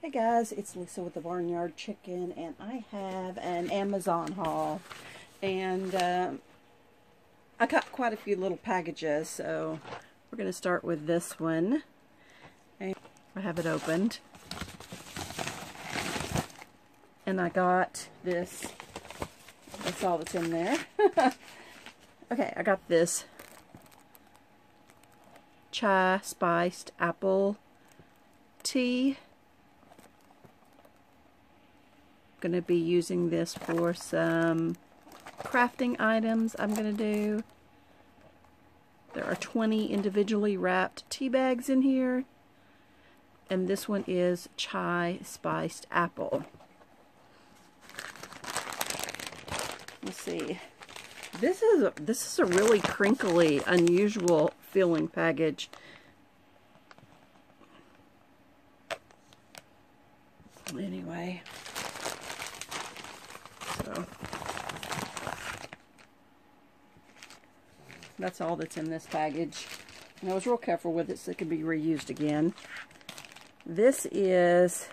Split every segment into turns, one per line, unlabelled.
Hey guys, it's Lisa with the Barnyard Chicken, and I have an Amazon haul. And um, I got quite a few little packages, so we're going to start with this one. And I have it opened. And I got this. That's all that's in there. okay, I got this chai spiced apple tea going to be using this for some crafting items I'm going to do. There are 20 individually wrapped tea bags in here. And this one is chai spiced apple. Let's see. This is a, this is a really crinkly, unusual feeling package. Anyway, so that's all that's in this package. And I was real careful with it so it could be reused again. This is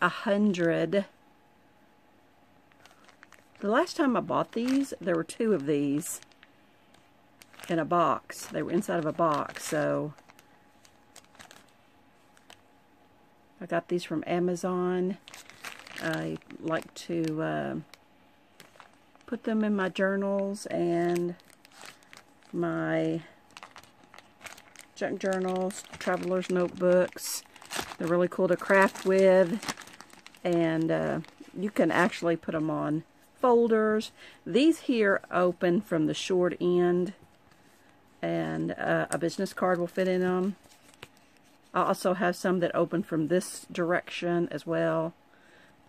a hundred. The last time I bought these, there were two of these in a box. They were inside of a box, so I got these from Amazon. I like to uh, put them in my journals and my junk journals, traveler's notebooks. They're really cool to craft with and uh, you can actually put them on folders. These here open from the short end and uh, a business card will fit in them. I also have some that open from this direction as well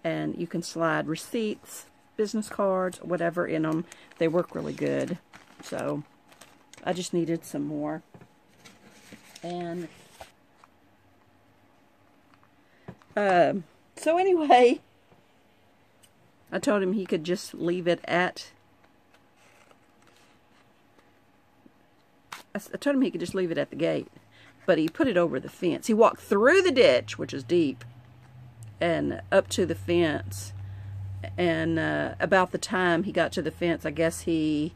and you can slide receipts, business cards, whatever in them. They work really good. So I just needed some more. And uh, so anyway, I told him he could just leave it at I told him he could just leave it at the gate, but he put it over the fence. He walked through the ditch, which is deep, and up to the fence. And uh, about the time he got to the fence, I guess he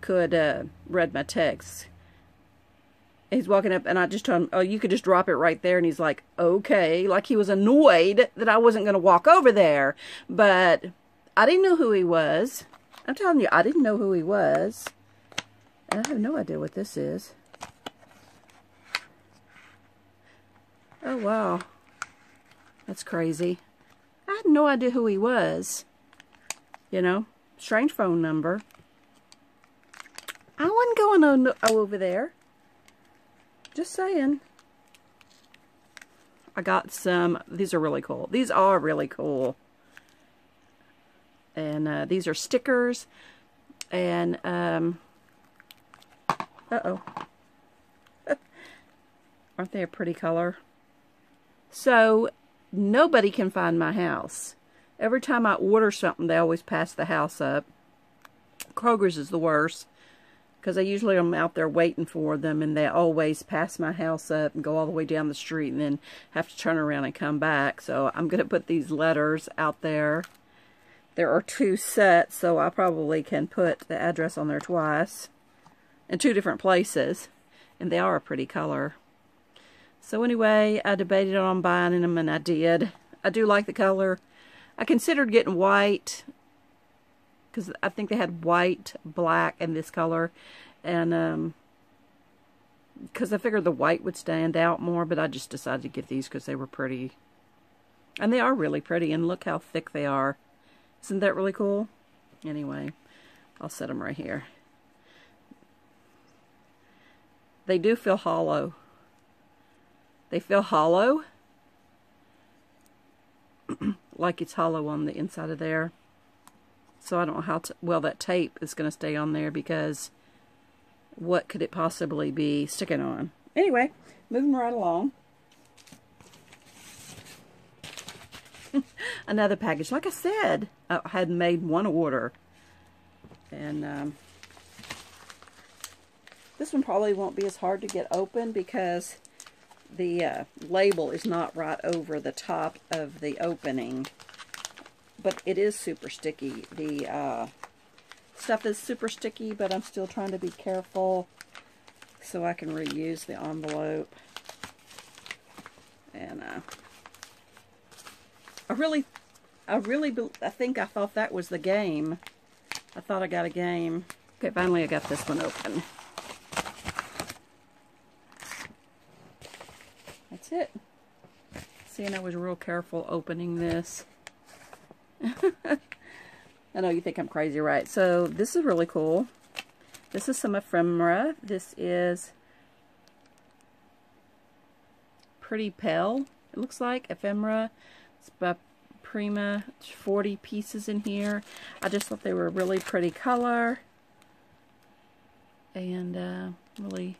could uh, read my text. He's walking up, and I just told him, "Oh, you could just drop it right there." And he's like, "Okay," like he was annoyed that I wasn't going to walk over there. But I didn't know who he was. I'm telling you, I didn't know who he was, and I have no idea what this is. Oh wow. That's crazy. I had no idea who he was. You know, strange phone number. I wasn't going on over there. Just saying. I got some. These are really cool. These are really cool. And uh, these are stickers. And, um, uh-oh. Aren't they a pretty color? So, nobody can find my house. Every time I order something, they always pass the house up. Kroger's is the worst because I usually am out there waiting for them and they always pass my house up and go all the way down the street and then have to turn around and come back. So I'm going to put these letters out there. There are two sets, so I probably can put the address on there twice in two different places. And they are a pretty color. So anyway, I debated on buying them, and I did. I do like the color. I considered getting white, because I think they had white, black, and this color. And, um, because I figured the white would stand out more, but I just decided to get these because they were pretty. And they are really pretty, and look how thick they are. Isn't that really cool? Anyway, I'll set them right here. They do feel hollow. They feel hollow. like it's hollow on the inside of there. So I don't know how to, well that tape is going to stay on there because what could it possibly be sticking on? Anyway, moving right along. Another package. Like I said, I had made one order. And um, this one probably won't be as hard to get open because the uh, label is not right over the top of the opening. But it is super sticky. The uh, stuff is super sticky, but I'm still trying to be careful so I can reuse the envelope. And uh, I really, I really, I think I thought that was the game. I thought I got a game. Okay, finally I got this one open. That's it. See, and I was real careful opening this. I know you think I'm crazy, right? So this is really cool. This is some ephemera. This is pretty pale. It looks like ephemera. It's by Prima. It's 40 pieces in here. I just thought they were a really pretty color. And uh, really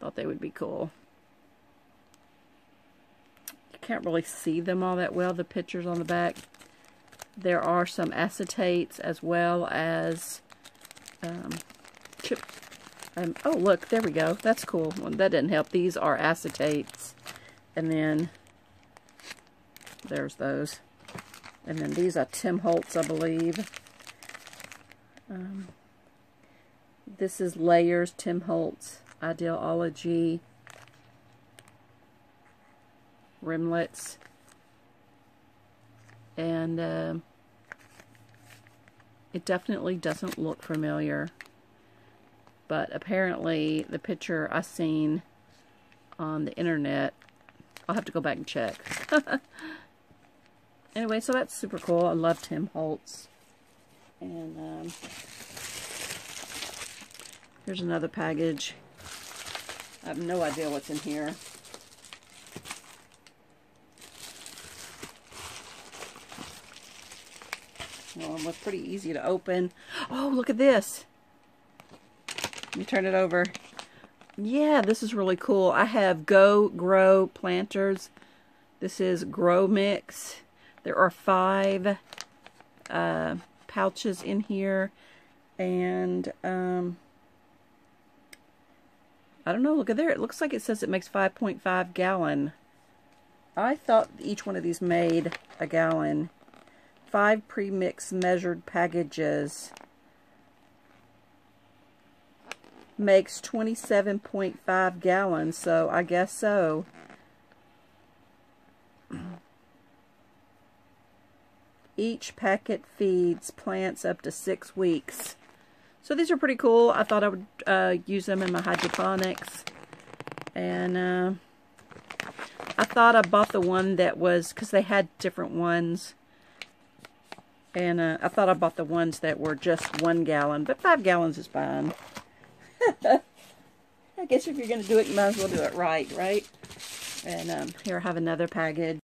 thought they would be cool. Can't really see them all that well, the pictures on the back. There are some acetates as well as um, chip. Um, oh, look, there we go. That's cool. Well, that didn't help. These are acetates. And then there's those. And then these are Tim Holtz, I believe. Um, this is Layers, Tim Holtz, Idea-ology, Rimlets. And uh, it definitely doesn't look familiar. But apparently the picture I seen on the internet, I'll have to go back and check. anyway, so that's super cool. I love Tim Holtz. And um, here's another package. I have no idea what's in here. It was pretty easy to open. Oh, look at this. Let me turn it over. Yeah, this is really cool. I have Go Grow planters. This is Grow Mix. There are five uh, pouches in here. And, um, I don't know. Look at there. It looks like it says it makes 5.5 gallon. I thought each one of these made a gallon five pre-mix measured packages makes 27.5 gallons, so I guess so. Each packet feeds plants up to six weeks. So these are pretty cool. I thought I would uh, use them in my hydroponics. And uh, I thought I bought the one that was, because they had different ones. And uh, I thought I bought the ones that were just one gallon, but five gallons is fine. I guess if you're going to do it, you might as well do it right, right? And um, here I have another package.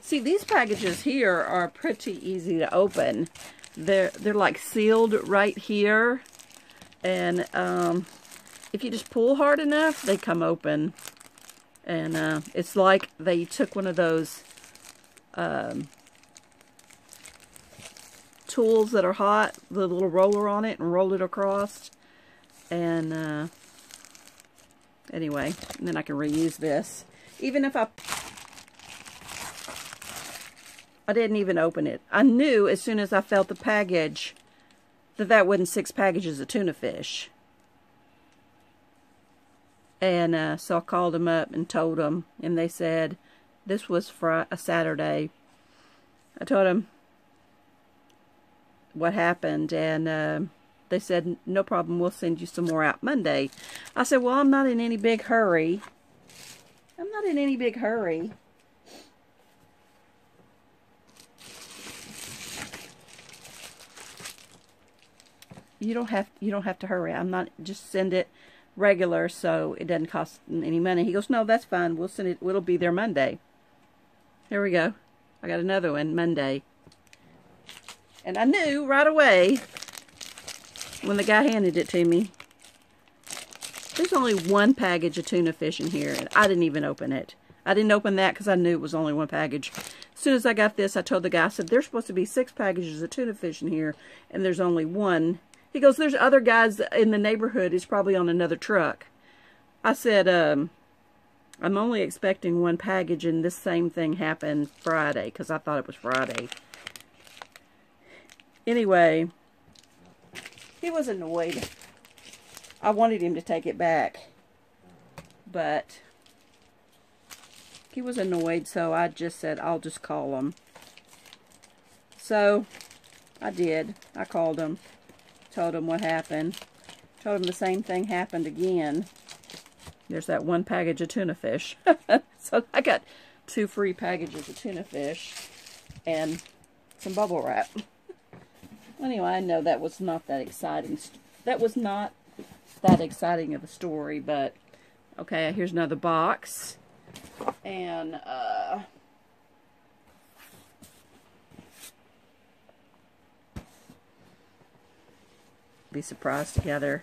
See, these packages here are pretty easy to open. They're, they're like sealed right here. And um, if you just pull hard enough, they come open. And uh, it's like they took one of those um, tools that are hot, the little roller on it, and roll it across. And uh, anyway, and then I can reuse this. Even if I, I didn't even open it. I knew as soon as I felt the package that that wasn't six packages of tuna fish. And uh, so I called them up and told them, and they said this was for a Saturday. I told them what happened, and uh, they said, no problem, we'll send you some more out Monday. I said, well, I'm not in any big hurry. I'm not in any big hurry. You don't have you don't have to hurry. I'm not just send it regular so it doesn't cost any money. He goes, no, that's fine. We'll send it. It'll be there Monday. Here we go. I got another one Monday. And I knew right away when the guy handed it to me. There's only one package of tuna fish in here, and I didn't even open it. I didn't open that because I knew it was only one package. As soon as I got this, I told the guy, I said, there's supposed to be six packages of tuna fish in here, and there's only one. He goes, there's other guys in the neighborhood. It's probably on another truck. I said, um, I'm only expecting one package, and this same thing happened Friday, because I thought it was Friday. Anyway, he was annoyed. I wanted him to take it back, but he was annoyed, so I just said, I'll just call him. So, I did. I called him, told him what happened, told him the same thing happened again. There's that one package of tuna fish. so I got two free packages of tuna fish and some bubble wrap. Anyway, I know that was not that exciting. That was not that exciting of a story, but okay, here's another box. And, uh, be surprised together.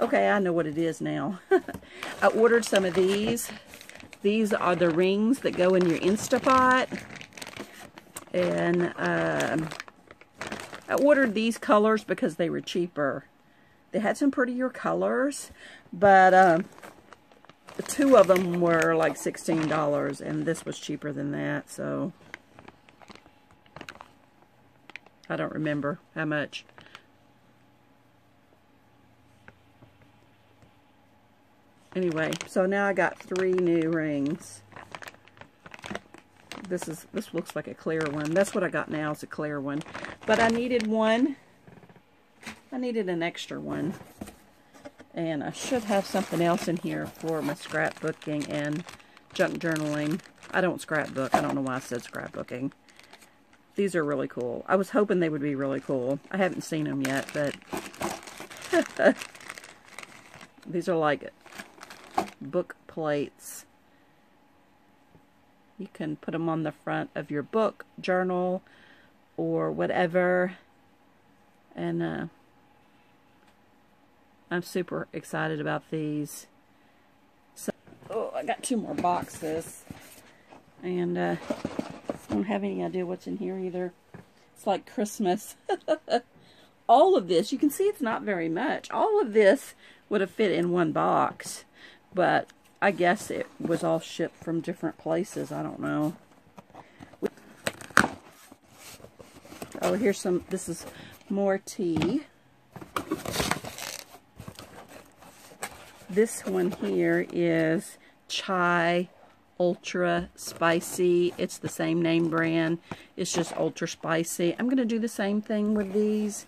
Okay, I know what it is now. I ordered some of these. These are the rings that go in your Instapot. And um, I ordered these colors because they were cheaper. They had some prettier colors, but um, two of them were like $16, and this was cheaper than that, so I don't remember how much. Anyway, so now I got three new rings. This is this looks like a clear one. That's what I got now is a clear one. But I needed one. I needed an extra one. And I should have something else in here for my scrapbooking and junk journaling. I don't scrapbook. I don't know why I said scrapbooking. These are really cool. I was hoping they would be really cool. I haven't seen them yet, but these are like book plates. You can put them on the front of your book, journal, or whatever. And uh, I'm super excited about these. So, oh, I got two more boxes. And uh, I don't have any idea what's in here either. It's like Christmas. all of this, you can see it's not very much. All of this would have fit in one box. But I guess it was all shipped from different places. I don't know. Oh, here's some, this is more tea. This one here is chai ultra spicy. It's the same name brand. It's just ultra spicy. I'm going to do the same thing with these.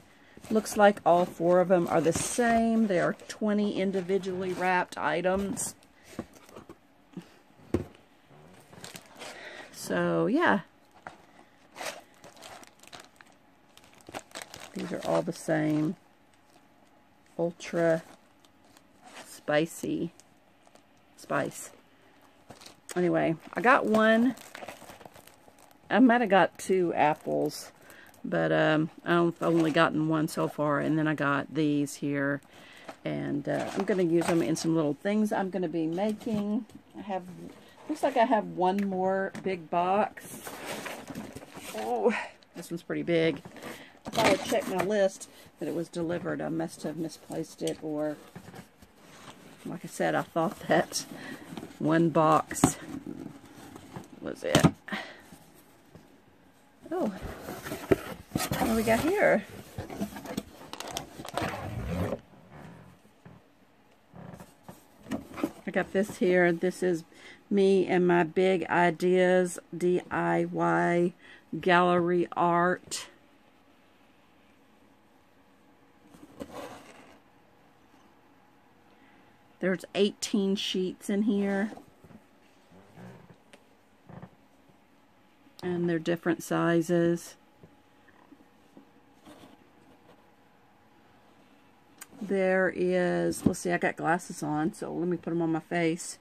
Looks like all four of them are the same. They are 20 individually wrapped items. So, yeah. These are all the same. Ultra spicy spice. Anyway, I got one. I might have got two apples, but um, I've only gotten one so far, and then I got these here. And uh, I'm going to use them in some little things I'm going to be making. I have, looks like I have one more big box. Oh, this one's pretty big. I thought I'd check my list that it was delivered. I must have misplaced it or like I said, I thought that one box was it. Oh, what do we got here? I got this here. This is me and my big ideas DIY gallery art. There's 18 sheets in here. And they're different sizes. There is, let's see, I got glasses on, so let me put them on my face.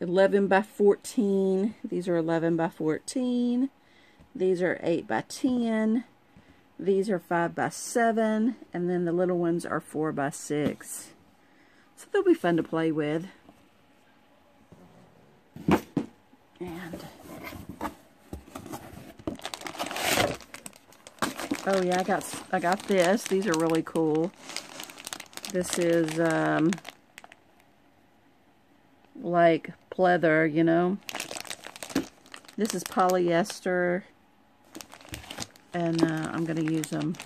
11 by 14. These are 11 by 14. These are 8 by 10. These are 5 by 7. And then the little ones are 4 by 6. So they'll be fun to play with. And oh yeah, I got I got this. These are really cool. This is um, like pleather, you know. This is polyester, and uh, I'm going to use them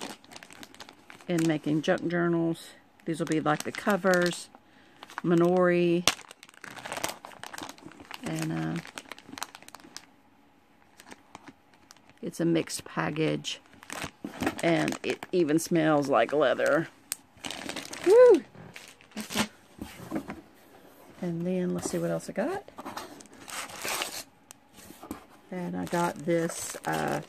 in making junk journals. These will be like the covers, Minori, and uh, it's a mixed package, and it even smells like leather. Woo! And then let's see what else I got. And I got this uh,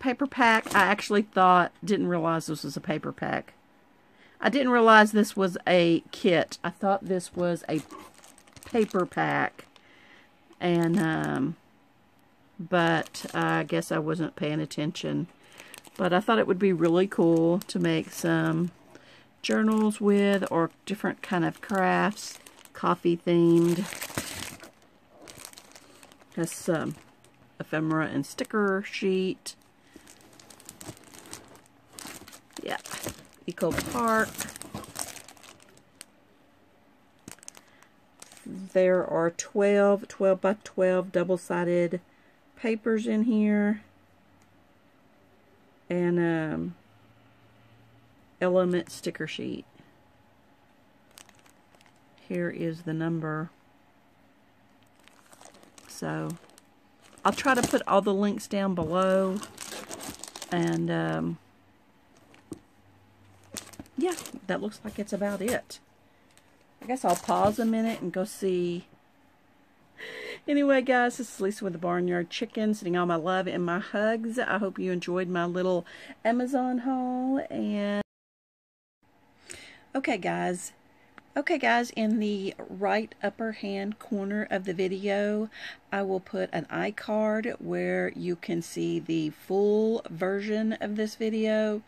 paper pack. I actually thought, didn't realize this was a paper pack. I didn't realize this was a kit. I thought this was a paper pack. And, um, but I guess I wasn't paying attention. But I thought it would be really cool to make some journals with or different kind of crafts, coffee themed. Has some ephemera and sticker sheet. Yeah, Echo Park. There are 12, 12 by 12 double-sided papers in here. And um, element sticker sheet. Here is the number. So, I'll try to put all the links down below. And, um, yeah, that looks like it's about it. I guess I'll pause a minute and go see. Anyway, guys, this is Lisa with the Barnyard Chicken, sending all my love and my hugs. I hope you enjoyed my little Amazon haul. And Okay, guys. Okay, guys, in the right upper hand corner of the video, I will put an iCard where you can see the full version of this video.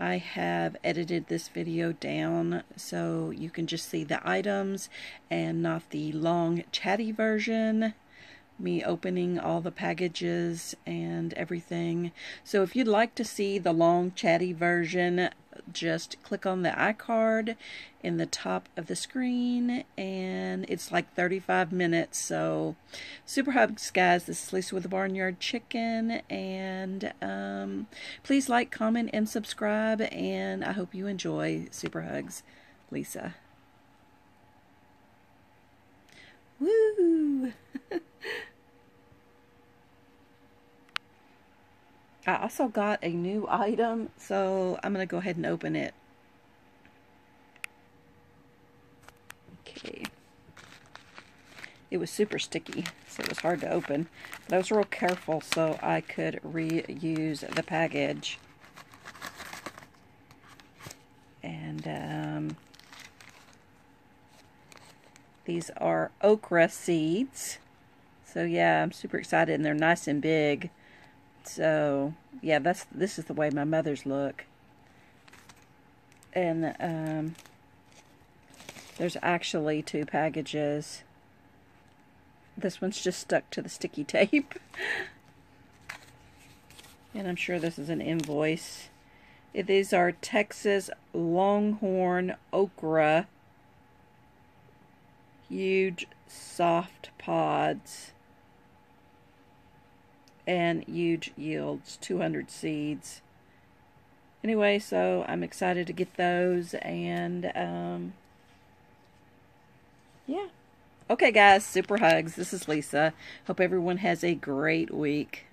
I have edited this video down so you can just see the items and not the long chatty version me opening all the packages and everything. So if you'd like to see the long chatty version, just click on the iCard in the top of the screen and it's like 35 minutes. So super hugs guys. This is Lisa with the Barnyard Chicken and um, please like, comment, and subscribe and I hope you enjoy. Super hugs. Lisa. Woo! I also got a new item, so I'm going to go ahead and open it. Okay. It was super sticky, so it was hard to open. But I was real careful so I could reuse the package. And um, these are okra seeds. So yeah, I'm super excited and they're nice and big. So, yeah, that's this is the way my mother's look. And um, there's actually two packages. This one's just stuck to the sticky tape. and I'm sure this is an invoice. These are Texas Longhorn Okra. Huge soft pods and huge yields 200 seeds. Anyway so I'm excited to get those and um, yeah. Okay guys super hugs. This is Lisa. Hope everyone has a great week